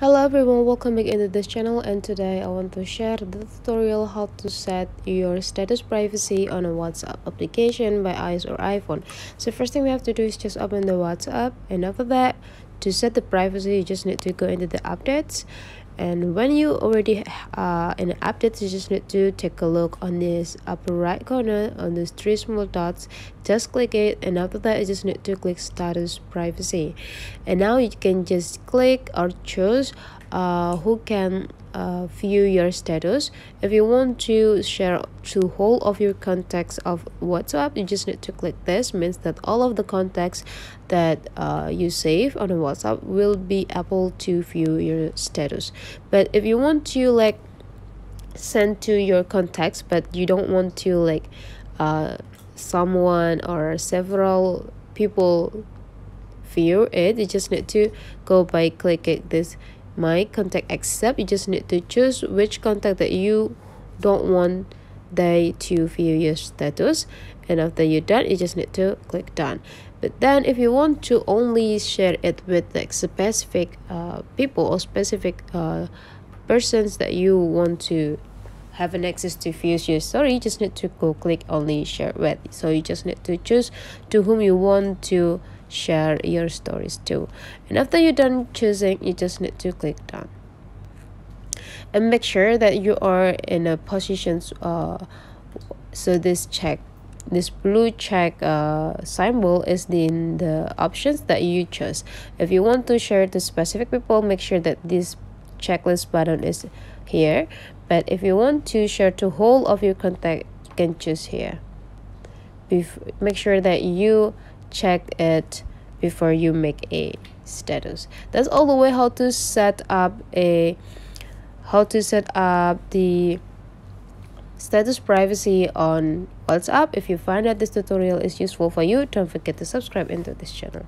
hello everyone welcome back into this channel and today i want to share the tutorial how to set your status privacy on a whatsapp application by ios or iphone. So first thing we have to do is just open the whatsapp and after that to set the privacy you just need to go into the updates and when you already uh, in updates you just need to take a look on this upper right corner on these three small dots just click it and after that you just need to click status privacy. And now you can just click or choose uh, who can uh, view your status. If you want to share to whole of your contacts of whatsapp you just need to click this means that all of the contacts that uh, you save on whatsapp will be able to view your status. But if you want to like send to your contacts but you don't want to like uh, someone or several people view it you just need to go by clicking this my contact accept you just need to choose which contact that you don't want they to view your status. And after you're done you just need to click done. But then if you want to only share it with like specific uh, people or specific uh, persons that you want to have an access to view your story you just need to go click only share with. So you just need to choose to whom you want to share your stories too. And after you're done choosing you just need to click done. And make sure that you are in a position uh, so this check this blue check uh, symbol is in the options that you choose. If you want to share to specific people make sure that this checklist button is here. But if you want to share to whole of your contact you can choose here. Bef make sure that you check it before you make a status. That's all the way how to set up a how to set up the status privacy on whatsapp. If you find that this tutorial is useful for you don't forget to subscribe into this channel